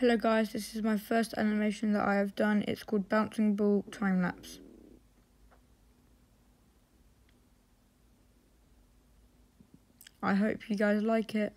Hello guys, this is my first animation that I have done. It's called Bouncing Ball Time Lapse. I hope you guys like it.